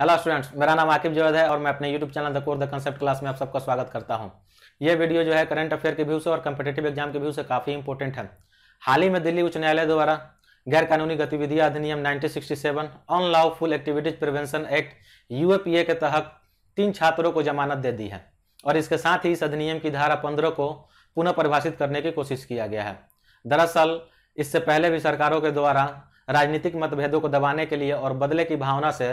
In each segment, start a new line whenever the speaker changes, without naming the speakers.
Hello students मेरा नाम आकिब जवेद है और मैं अपने YouTube channel the core the concept class में आप सबका स्वागत करता हूँ। यह वीडियो जो है करंट अफेयर के व्यू से और कम्पिटेटिव एग्ज़ाम के व्यू से काफ़ी इंपॉर्टेंट है। हाल ही में दिल्ली उच्च न्यायालय द्वारा गैर कानूनी गतिविधियाँ अधिनियम 1967 unlawful activities prevention act UAPA के तहत तीन छात्रों को जमानत दे दी है और इसके साथ ही इस अधिनियम की धारा पंद्रह को पुनः परिभाषित करने की कोशिश किया गया है। दरअसल, इससे पहले भी सरकारों के द्वारा राजनीतिक मतभेदों को दबाने के लिए और बदले की भावना से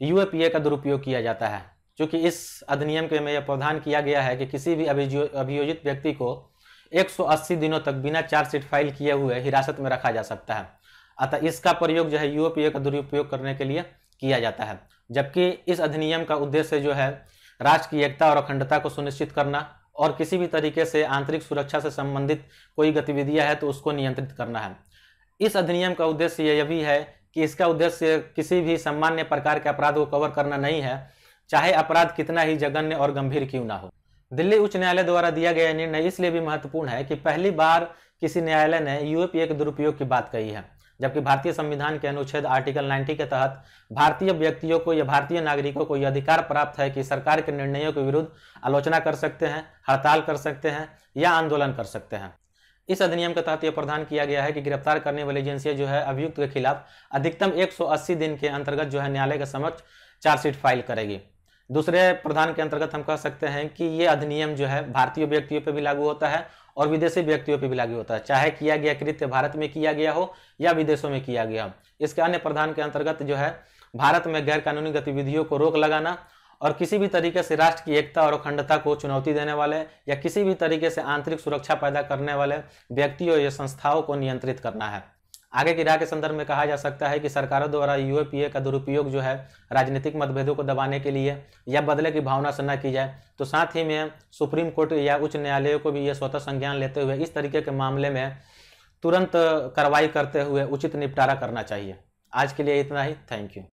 यूएपीए का दुरुपयोग किया जाता है क्योंकि इस अधिनियम के में यह प्रावधान किया गया है कि किसी भी अभियोजित व्यक्ति को 180 दिनों तक बिना चार्जशीट फ़ाइल किए हुए हिरासत में रखा जा सकता है। अतः इसका प्रयोग जो है यूएपीए का दुरुपयोग करने के लिए किया जाता है, जबकि इस अधिनियम का उद्देश्य जो है राष्ट्र की एकता और अखंडता को सुनिश्चित करना और किसी भी तरीके से आंतरिक सुरक्षा से संबंधित कोई गतिविधियाँ है तो उसको नियंत्रित करना है। इस अधिनियम का उद्देश्य यह भी है कि इसका उद्देश्य किसी भी सामान्य प्रकार के अपराध को कवर करना नहीं है, चाहे अपराध कितना ही जघन्य और गंभीर क्यों ना हो। दिल्ली उच्च न्यायालय द्वारा दिया गया निर्णय इसलिए भी महत्वपूर्ण है कि पहली बार किसी न्यायालय ने यूएपीए के दुरुपयोग की बात कही है, जबकि भारतीय संविधान के अनुच्छेद आर्टिकल 90 के तहत भारतीय व्यक्तियों को या भारतीय नागरिकों को यह अधिकार प्राप्त है कि सरकार के निर्णयों के विरुद्ध आलोचना कर सकते हैं, हड़ताल कर सकते हैं या आंदोलन कर सकते हैं। इस अधिनियम के तहत यह प्रावधान किया गया है कि गिरफ़्तार करने वाली एजेंसियाँ जो है अभियुक्त के खिलाफ अधिकतम 180 दिन के अंतर्गत जो है न्यायालय के समक्ष चार्जशीट फ़ाइल करेगी। दूसरे प्रधान के अंतर्गत हम कह सकते हैं कि ये अधिनियम जो है भारतीय व्यक्तियों पर भी लागू होता है और विदेशी व्यक्तियों पर भी लागू होता है, चाहे किया गया कृत्य भारत में किया गया हो या विदेशों में किया गया हो। इसके अन्य प्रधान के अंतर्गत जो है भारत में गैर कानूनी गतिविधियों को रोक लगाना और किसी भी तरीके से राष्ट्र की एकता और अखंडता को चुनौती देने वाले या किसी भी तरीके से आंतरिक सुरक्षा पैदा करने वाले व्यक्तियों या संस्थाओं को नियंत्रित करना है। आगे की राह के संदर्भ में कहा जा सकता है कि सरकारों द्वारा यूएपीए का दुरुपयोग जो है राजनीतिक मतभेदों को दबाने के लिए या बदले की भावना से न की जाए तो साथ ही में सुप्रीम कोर्ट या उच्च न्यायालयों को भी यह स्वतः संज्ञान लेते हुए इस तरीके के मामले में तुरंत कार्रवाई करते हुए उचित निपटारा करना चाहिए। आज के लिए इतना ही। Thank you.